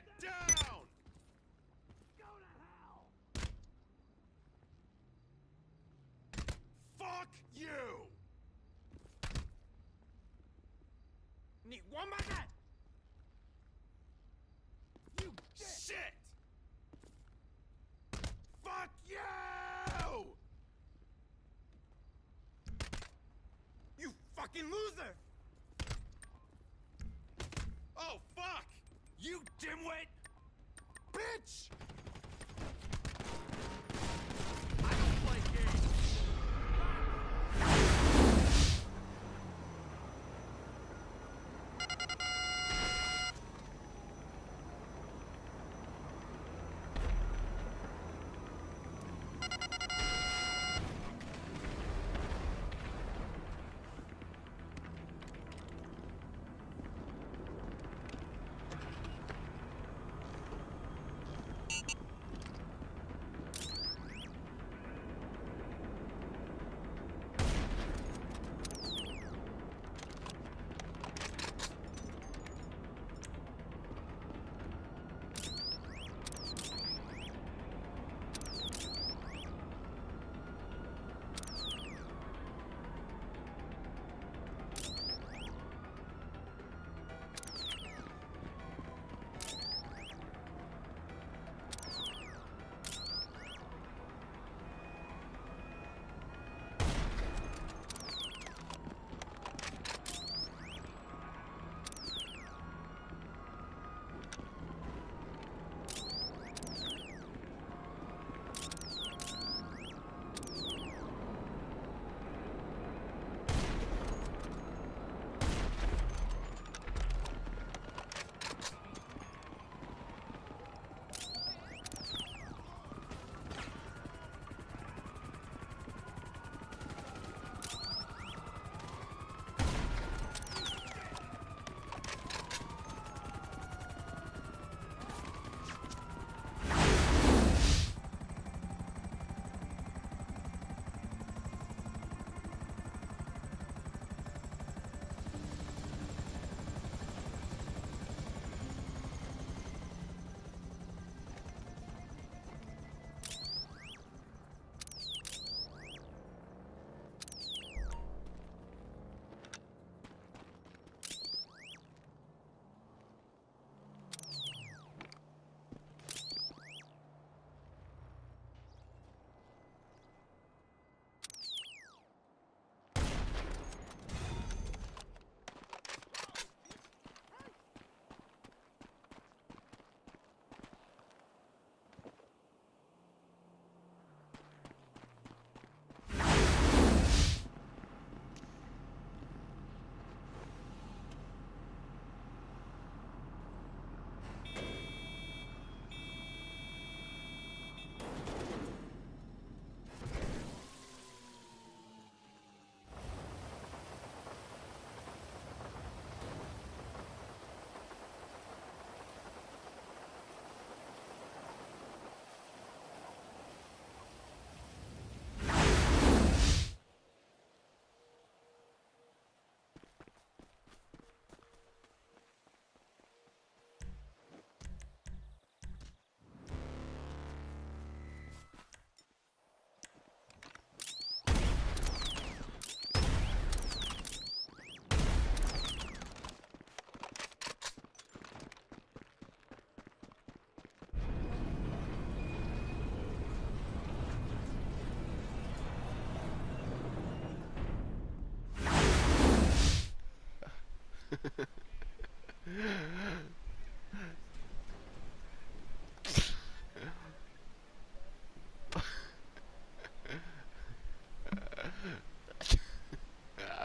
Get down! Fuck you! Need one more guy. You shit! Fuck you! You fucking loser!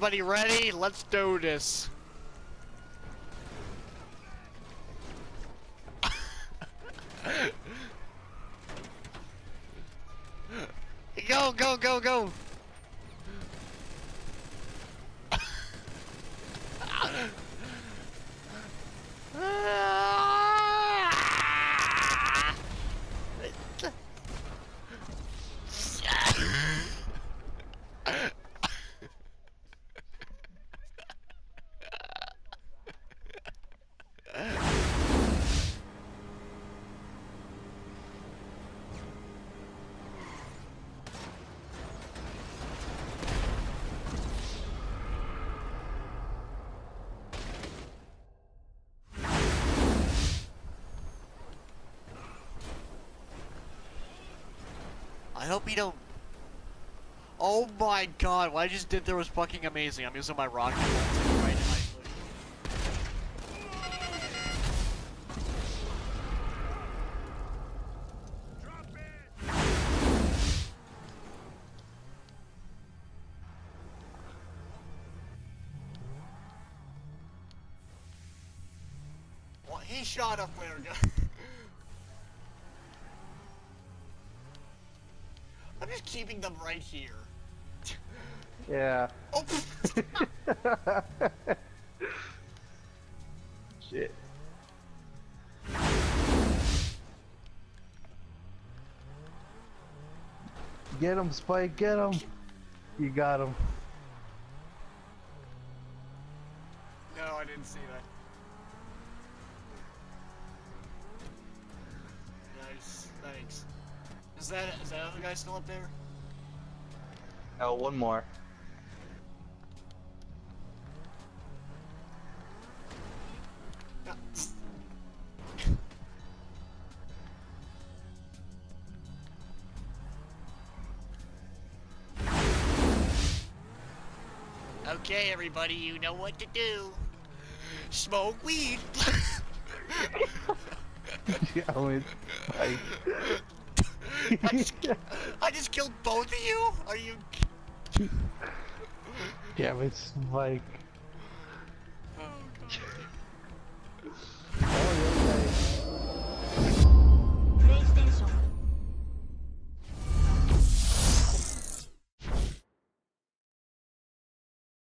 Everybody ready? Let's do this. go, go, go, go! Hope you don't. Oh my god, what I just did there was fucking amazing. I'm using my rocket! Well, he shot a flare gun. I'm just keeping them right here. Yeah. Oh, Shit. Get him, Spike, get him. You got him. no, I didn't see that. Nice, thanks. Is that is that other guy still up there? Oh, one more. Okay, everybody, you know what to do. Smoke weed. yeah, with Spike. I, just, I just killed both of you. Are you? yeah, it's Spike.